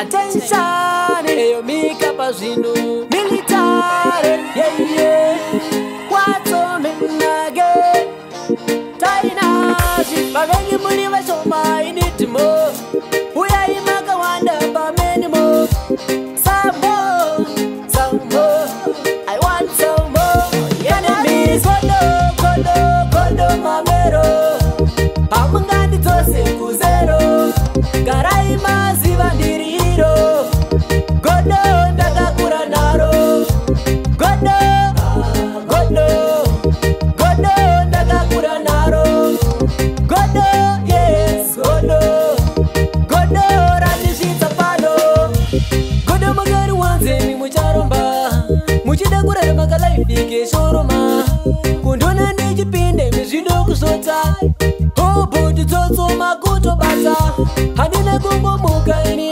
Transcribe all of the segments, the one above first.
atenzane eyo mika pa zvinhu militare yeye kwatomenage tainazvi vavengi muri vashoma initimo uyai makawanda pamenimo Vamos andar de todos kuteta ubuti dzodzoma kutobaza handine kungomuka ini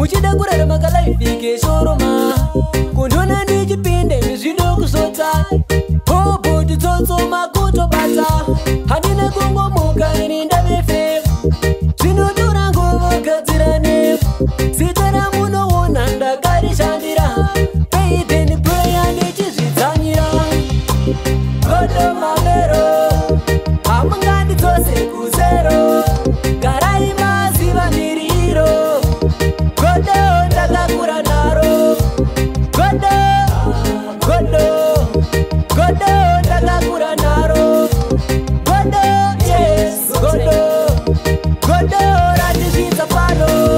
muchida kurarama kalaivhike soroma kundonani chipinde zvizvinokuzotsa hora de gin safado